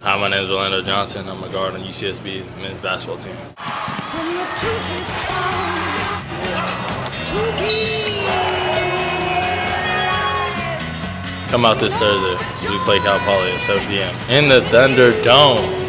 Hi, my name is Orlando Johnson. I'm a guard on UCSB men's basketball team. Come out this Thursday as we play Cal Poly at 7 p.m. in the Thunderdome.